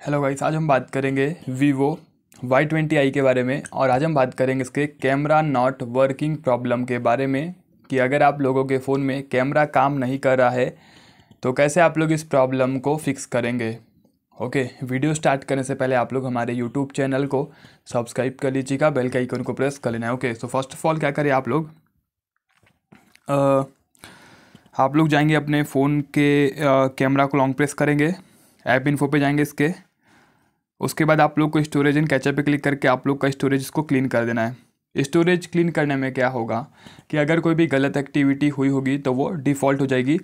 Hello guys आज हम बात करेंगे वीवो वाई ट्वेंटी आई के बारे में और आज हम बात करेंगे इसके कैमरा नॉट वर्किंग प्रॉब्लम के बारे में कि अगर आप लोगों के फ़ोन में कैमरा काम नहीं कर रहा है तो कैसे आप लोग इस प्रॉब्लम को फिक्स करेंगे? ओके वीडियो स्टार्ट करने से पहले आप लोग हमारे यूट्यूब चैनल को सब्सक्राइब कर लीजिएगा बेल का आइकन को प्रेस कर लेना है। Okay so first of all क्या करें आप लोग? आ, आप लोग जाएँगे अपने फ़ोन के कैमरा को लॉन्ग प्रेस करेंगे ऐप इन्फो पे जाएँगे इसके। उसके बाद आप लोग को स्टोरेज इन कैचअप पे क्लिक करके आप लोग का स्टोरेज इसको क्लीन कर देना है। स्टोरेज क्लीन करने में क्या होगा कि अगर कोई भी गलत एक्टिविटी हुई होगी तो वो डिफ़ॉल्ट हो जाएगी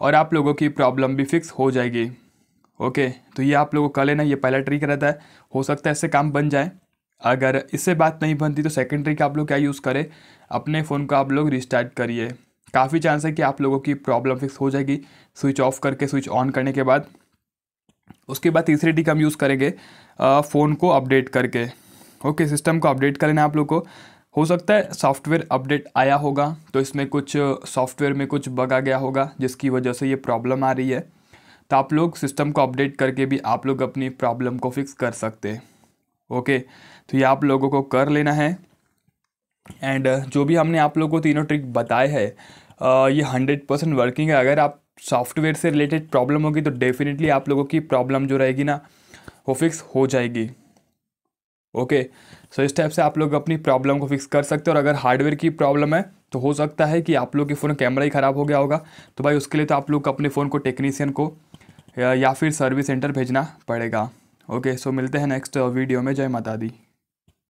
और आप लोगों की प्रॉब्लम भी फिक्स हो जाएगी। ओके तो ये आप लोगों को कर लेना, ये पहला ट्रिक रहता है। हो सकता है इससे काम बन जाए। अगर इससे बात नहीं बनती तो सेकेंड ट्रिक आप लोग क्या यूज़ करें? अपने फ़ोन को आप लोग रिस्टार्ट करिए। काफ़ी चांस है कि आप लोगों की प्रॉब्लम फिक्स हो जाएगी। स्विच ऑफ़ करके स्विच ऑन करने के बाद उसके बाद तीसरी टिक हम यूज़ करेंगे फ़ोन को अपडेट करके। ओके सिस्टम को अपडेट कर लेना आप लोग को। हो सकता है सॉफ्टवेयर अपडेट आया होगा तो इसमें कुछ सॉफ्टवेयर में कुछ बग आ गया होगा, जिसकी वजह से ये प्रॉब्लम आ रही है। तो आप लोग सिस्टम को अपडेट करके भी आप लोग अपनी प्रॉब्लम को फिक्स कर सकते हैं। ओके तो ये आप लोगों को कर लेना है। एंड जो भी हमने आप लोगों को तीनों ट्रिक बताए हैं ये हंड्रेड परसेंट वर्किंग है। अगर आप सॉफ्टवेयर से रिलेटेड प्रॉब्लम होगी तो डेफिनेटली आप लोगों की प्रॉब्लम जो रहेगी ना, वो फिक्स हो जाएगी। ओके सो इस टाइप से आप लोग अपनी प्रॉब्लम को फिक्स कर सकते हो और अगर हार्डवेयर की प्रॉब्लम है तो हो सकता है कि आप लोग के फ़ोन कैमरा ही ख़राब हो गया होगा। तो भाई, उसके लिए तो आप लोग अपने फ़ोन को टेक्नीशियन को, या फिर सर्विस सेंटर भेजना पड़ेगा। ओके सो मिलते हैं नेक्स्ट वीडियो में। जय माता दी।